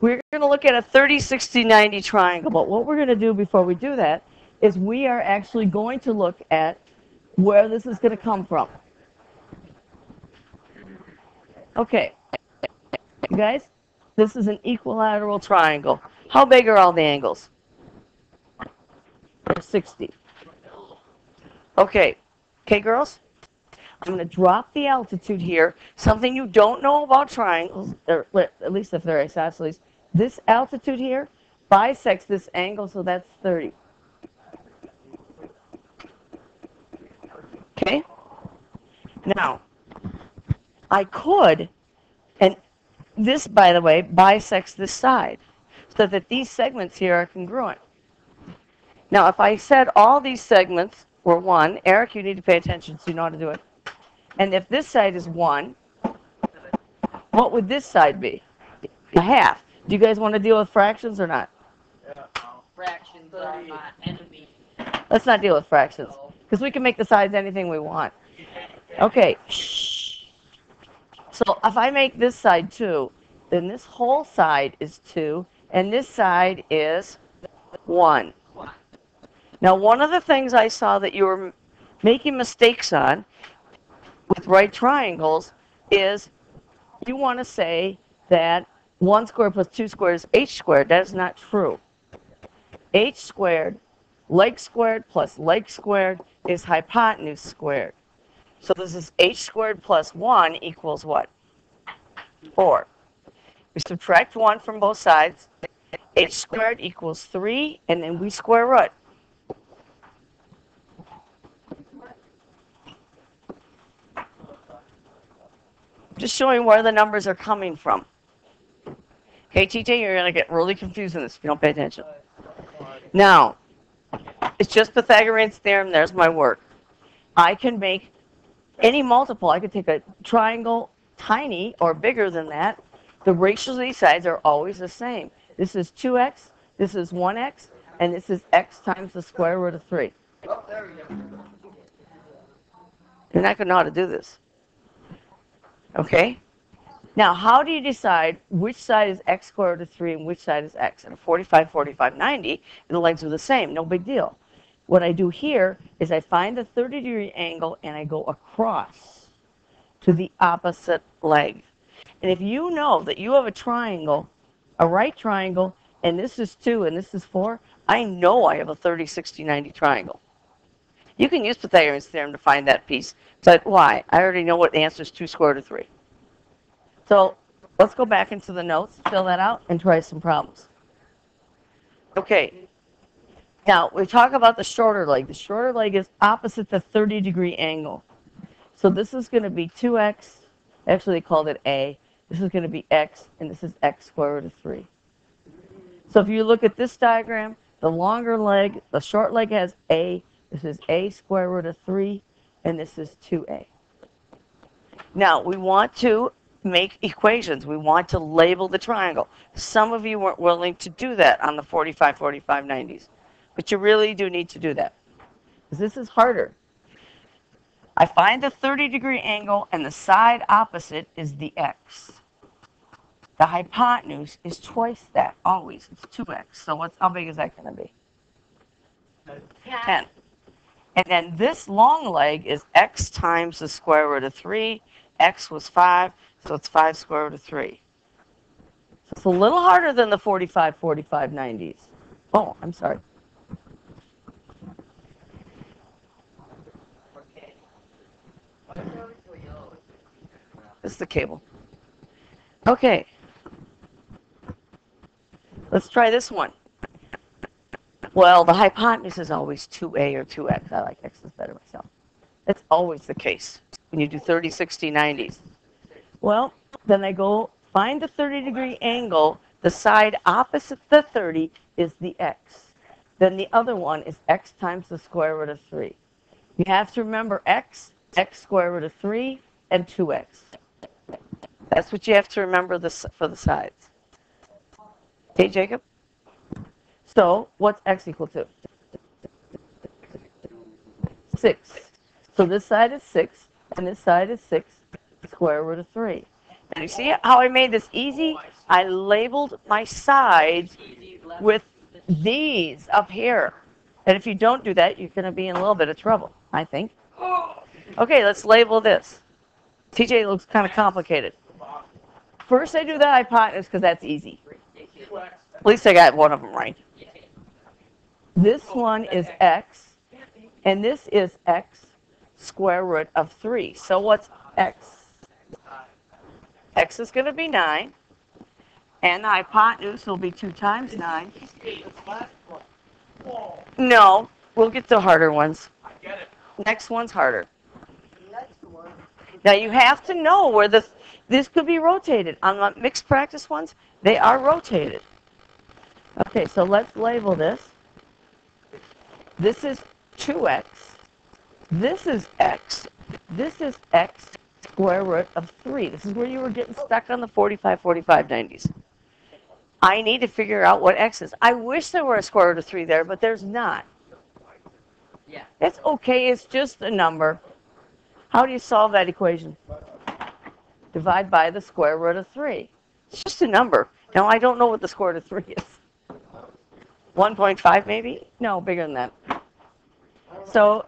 we're going to look at a 30, 60, 90 triangle. But what we're going to do before we do that is we are actually going to look at where this is going to come from. Okay. You guys, this is an equilateral triangle. How big are all the angles? 60. Okay. Okay, girls? I'm going to drop the altitude here. Something you don't know about triangles, or at least if they're isosceles. This altitude here bisects this angle, so that's 30. Okay? Now, I could, and this, by the way, bisects this side, so that these segments here are congruent. Now, if I said all these segments were 1, Eric, you need to pay attention so you know how to do it. And if this side is 1, what would this side be? A half. Do you guys want to deal with fractions or not? Yeah. Fractions are my enemy. Let's not deal with fractions. Because we can make the sides anything we want. Okay. So if I make this side 2, then this whole side is 2, and this side is 1. Now, one of the things I saw that you were making mistakes on with right triangles is you want to say that 1 squared plus 2 squared is h squared. That is not true. h squared, leg squared plus leg squared is hypotenuse squared. So this is h squared plus 1 equals what? 4. We subtract 1 from both sides. h squared equals 3, and then we square root. Just showing where the numbers are coming from. Okay, TJ, you're going to get really confused in this if you don't pay attention. Now, it's just Pythagorean theorem. There's my work. I can make any multiple. I could take a triangle tiny or bigger than that. The ratios of these sides are always the same. This is 2x, this is 1x, and this is x times the square root of 3. You're not going to know how to do this. Okay? Now, how do you decide which side is x squared root of 3 and which side is x? And 45, 45, 90, the legs are the same. No big deal. What I do here is I find the 30 degree angle and I go across to the opposite leg. And if you know that you have a triangle, a right triangle, and this is 2 and this is 4, I know I have a 30, 60, 90 triangle. You can use Pythagorean's theorem to find that piece, but why? I already know what the answer is 2 squared root of 3. So let's go back into the notes, fill that out, and try some problems. Okay. Now, we talk about the shorter leg. The shorter leg is opposite the 30 degree angle. So this is going to be 2x. Actually, they called it a. This is going to be x, and this is x squared root of 3. So if you look at this diagram, the longer leg, the short leg has a. This is a square root of 3, and this is 2a. Now, we want to make equations. We want to label the triangle. Some of you weren't willing to do that on the 45, 45, 90s. But you really do need to do that. Because this is harder. I find the 30 degree angle and the side opposite is the x. The hypotenuse is twice that, always. It's 2x. So what's how big is that going to be? 10. And then this long leg is x times the square root of 3. x was 5. So it's 5 square root of 3. So it's a little harder than the 45, 45, 90s. Oh, I'm sorry. This is the cable. Okay. Let's try this one. Well, the hypotenuse is always 2a or 2x. I like x's better myself. That's always the case when you do 30, 60, 90s. Well, then I go find the 30 degree angle. The side opposite the 30 is the x. Then the other one is x times the square root of 3. You have to remember x, x square root of 3, and 2x. That's what you have to remember this, for the sides. Okay, Jacob? So, what's x equal to? 6. So this side is 6, and this side is 6 square root of 3. And you see how I made this easy? I labeled my sides with these up here. And if you don't do that, you're going to be in a little bit of trouble, I think. Okay, let's label this. TJ looks kind of complicated. First, I do the hypotenuse because that's easy. At least I got one of them right. This one is x, and this is x square root of 3. So what's x? X is going to be 9, and the hypotenuse will be 2 times 9. No, we'll get the harder ones. Next one's harder. Now you have to know where this this could be rotated. On the mixed practice ones, they are rotated. Okay, so let's label this. This is 2x. This is x. This is x square root of 3. This is where you were getting stuck on the 45, 45, 90s. I need to figure out what x is. I wish there were a square root of 3 there, but there's not. Yeah. It's okay, it's just a number. How do you solve that equation? Divide by the square root of 3. It's just a number. Now, I don't know what the square root of 3 is. 1.5 maybe? No, bigger than that. So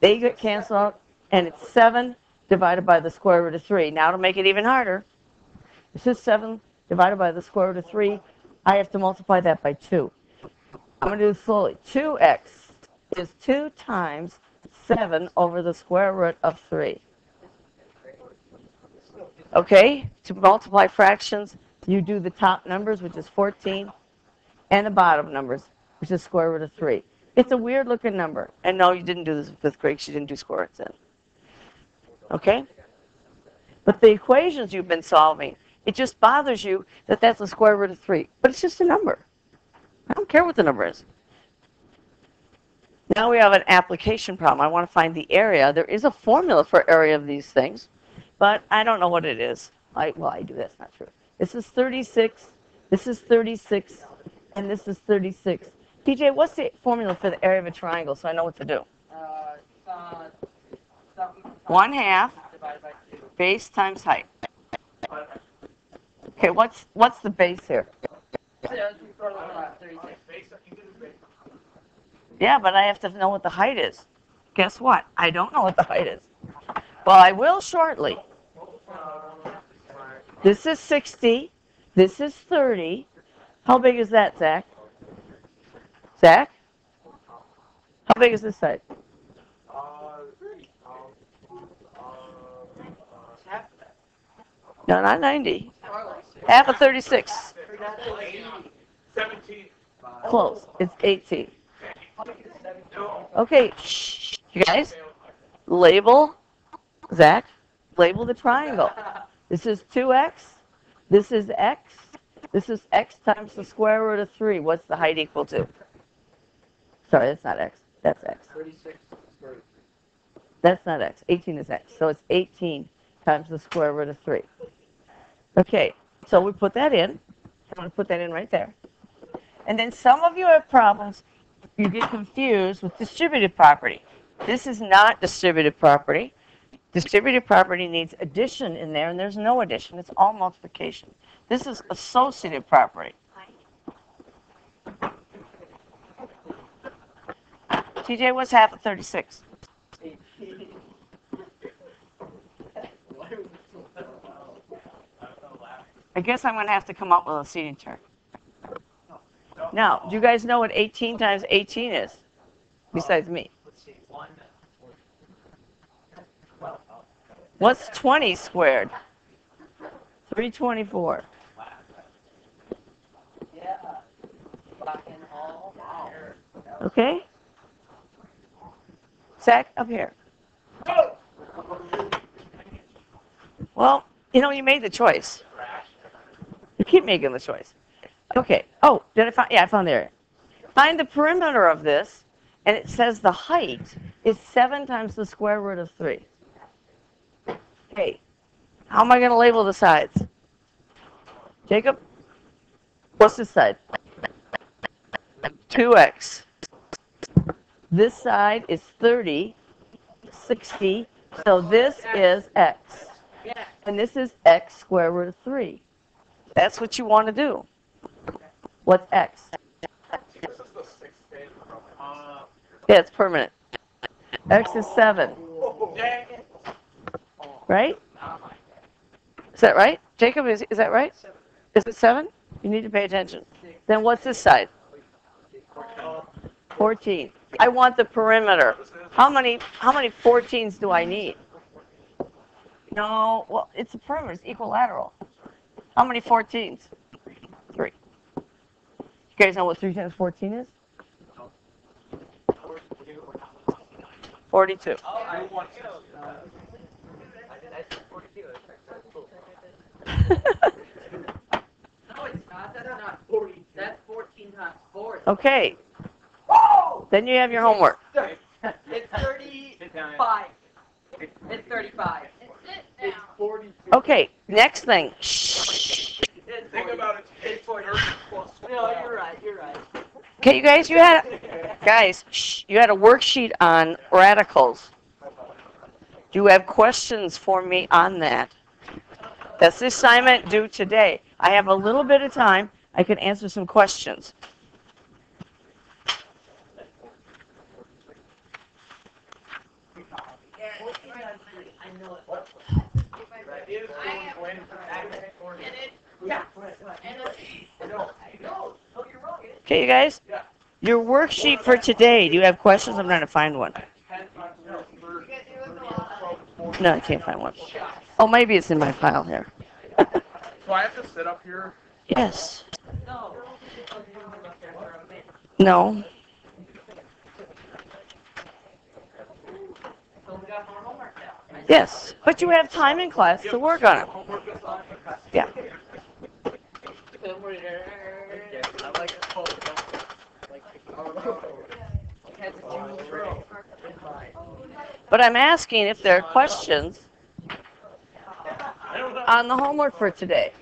they get canceled out, and it's 7 divided by the square root of 3. Now, to make it even harder, this is 7 divided by the square root of 3. I have to multiply that by 2. I'm going to do slowly. 2x is 2 times 7 over the square root of 3. Okay, to multiply fractions, you do the top numbers, which is 14, and the bottom numbers, which is square root of 3. It's a weird looking number. And no, you didn't do this in fifth grade. You didn't do square roots then. Okay? But the equations you've been solving, it just bothers you that that's the square root of 3. But it's just a number. I don't care what the number is. Now we have an application problem. I want to find the area. There is a formula for area of these things, but I don't know what it is. I, well, I do. That's not true. This is 36. This is 36. And this is 36. PJ, what's the formula for the area of a triangle so I know what to do? Uh, it's, uh, something- One half base times height. Okay, what's what's the base here? Yeah, but I have to know what the height is. Guess what? I don't know what the height is. Well, I will shortly. This is 60. This is 30. How big is that, Zach? Zach? How big is this side? No, not 90. Half of 36. Seventeen. Close. It's 18. Okay, shh. You guys, label, Zach, label the triangle. This is 2x. This is x. This is x times the square root of 3. What's the height equal to? Sorry, that's not x. That's x. Thirty-six. That's not x. 18 is x. So it's 18 times the square root of 3. Okay, so we put that in. I'm going to put that in right there. And then some of you have problems. You get confused with distributive property. This is not distributive property. Distributive property needs addition in there, and there's no addition. It's all multiplication. This is associative property. TJ, what's half of 36? I guess I'm going to have to come up with a seating chart. Now, do you guys know what 18 times 18 is? Besides me. Let's see, one. What's 20 squared? 324. Yeah. Rockin' all. Okay? Zach, up here. Well, you know, you made the choice. Keep making the choice. Okay. Oh, did I find? Yeah, I found the area. Find the perimeter of this, and it says the height is 7 times the square root of 3. Okay. How am I going to label the sides? Jacob? What's this side? 2x. This side is 30, 60, so this is x. And this is x square root of 3. That's what you want to do. What's x? Yeah, it's permanent. X is 7, right? Is that right? Jacob, is, is that right? Is it 7? You need to pay attention. Then what's this side? 14. I want the perimeter. How many, how many 14s do I need? No, well, it's a perimeter, it's equilateral. How many 14s? Three. You guys know what 3 times 14 is? 42. I want No, it's not, that's not forty, that's fourteen times four. Okay, then you have your homework. It's thirty-five. It's thirty-five. It's forty-two. Okay, next thing. Shh. Think about it. It's thirty plus No, you're right, you're right. Okay, you guys, you had, guys, shh, you had a worksheet on radicals. Do you have questions for me on that? That's the assignment due today. I have a little bit of time. I can answer some questions. Okay, you guys? Your worksheet for today, do you have questions? I'm trying to find one. No, I can't find one. Oh, maybe it's in my file here. So I have to sit up here. Yes. No. No. So we got more homework now. Yes. But you have time in class to work on it. Homework is on. Yeah. I like it. Oh, But I'm asking if there are questions on the homework for today.